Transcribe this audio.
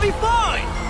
be fine!